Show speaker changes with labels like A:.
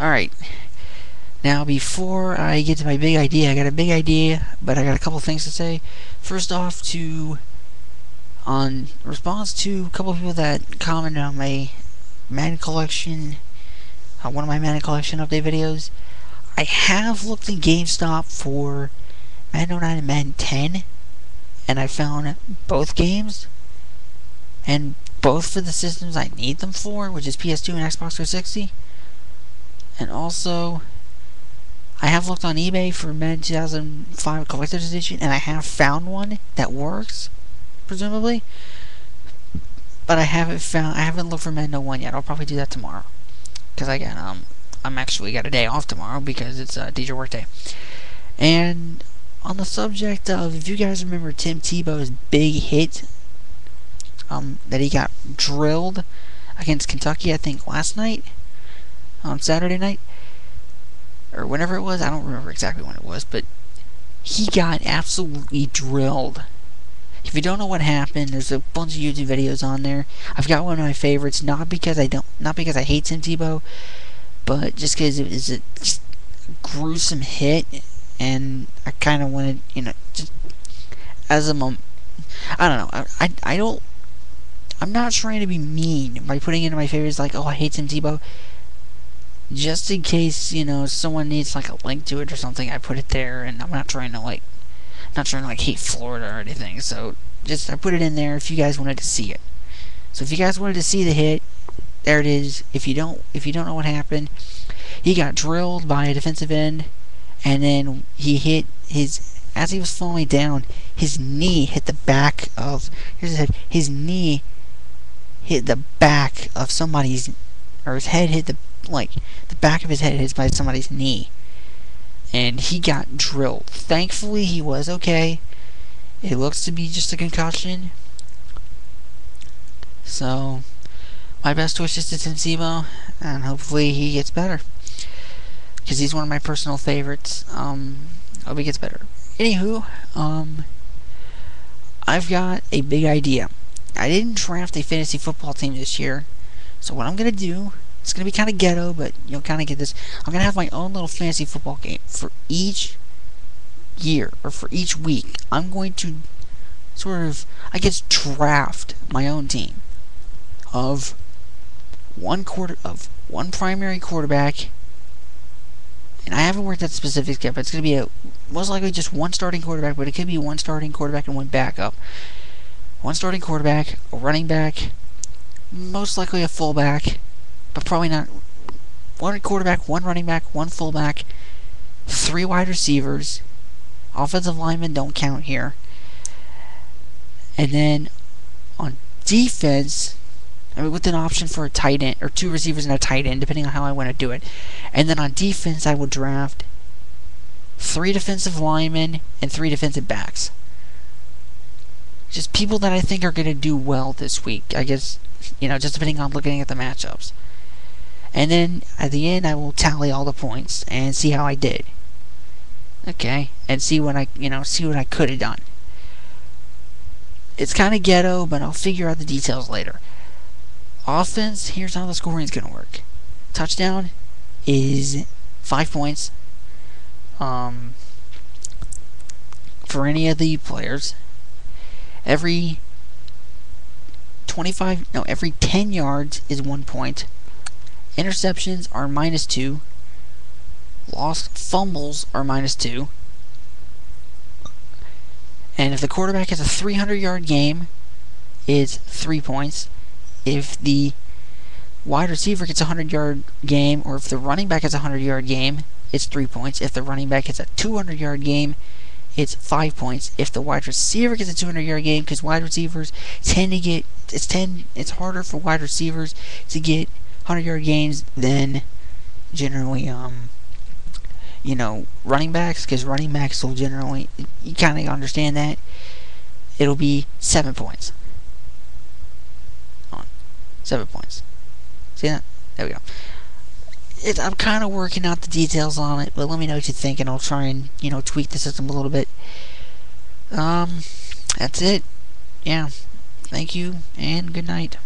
A: Alright. Now, before I get to my big idea, I got a big idea, but I got a couple things to say. First off, to on response to a couple people that commented on my Madden collection, uh, one of my Madden collection update videos, I have looked in GameStop for Madden 09 and Madden 10, and I found both games, and both for the systems I need them for, which is PS2 and Xbox 360. And also, I have looked on eBay for Madden 2005 Collector's Edition, and I have found one that works, presumably. But I haven't found, I haven't looked for Madden No 01 yet. I'll probably do that tomorrow. Because again, um, I'm actually got a day off tomorrow because it's a DJ work day. And on the subject of, if you guys remember Tim Tebow's big hit um, that he got drilled against Kentucky, I think last night, on Saturday night, or whenever it was, I don't remember exactly when it was, but he got absolutely drilled. If you don't know what happened, there's a bunch of YouTube videos on there. I've got one of my favorites, not because I don't, not because I hate Tim Tebow, but just because it was a gruesome hit, and I kind of wanted, you know, just as a mom. I don't know. I, I, I don't I'm not trying to be mean by putting into my favorites like, oh, I hate Tim Tebow. Just in case, you know, someone needs like a link to it or something, I put it there, and I'm not trying to like, not trying to like hate Florida or anything. So just I put it in there if you guys wanted to see it. So if you guys wanted to see the hit, there it is. If you don't, if you don't know what happened, he got drilled by a defensive end, and then he hit his as he was falling down, his knee hit the back of here's his head. His knee hit the back of somebody's, or his head hit the, like, the back of his head hit by somebody's knee. And he got drilled. Thankfully, he was okay. It looks to be just a concussion. So, my best wishes to Tim and hopefully he gets better. Because he's one of my personal favorites. Um, hope he gets better. Anywho, um, I've got a big idea. I didn't draft a fantasy football team this year. So what I'm going to do, it's going to be kind of ghetto, but you'll kind of get this. I'm going to have my own little fantasy football game for each year, or for each week. I'm going to sort of, I guess, draft my own team of one quarter of one primary quarterback. And I haven't worked out the specifics yet, but it's going to be a most likely just one starting quarterback, but it could be one starting quarterback and one backup one starting quarterback, a running back, most likely a fullback, but probably not. One quarterback, one running back, one fullback, three wide receivers. Offensive linemen don't count here. And then on defense, I mean, with an option for a tight end, or two receivers and a tight end, depending on how I want to do it. And then on defense, I will draft three defensive linemen and three defensive backs just people that I think are going to do well this week. I guess, you know, just depending on looking at the matchups. And then at the end, I will tally all the points and see how I did. Okay, and see what I, you know, see what I could have done. It's kind of ghetto, but I'll figure out the details later. Offense, here's how the scoring is going to work. Touchdown is five points. Um, for any of the players, every 25, no, every 10 yards is one point. Interceptions are minus two. Lost fumbles are minus two. And if the quarterback has a 300 yard game, it's three points. If the wide receiver gets a 100 yard game, or if the running back has a 100 yard game, it's three points. If the running back has a 200 yard game, it's five points. If the wide receiver gets a 200 yard game, because wide receivers tend to get it's ten it's harder for wide receivers to get 100 yard games than generally um you know running backs because running backs will generally you kind of understand that it'll be seven points on seven points see that there we go it, I'm kind of working out the details on it, but let me know what you think, and I'll try and you know tweak the system a little bit. Um, that's it. Yeah. Thank you, and good night.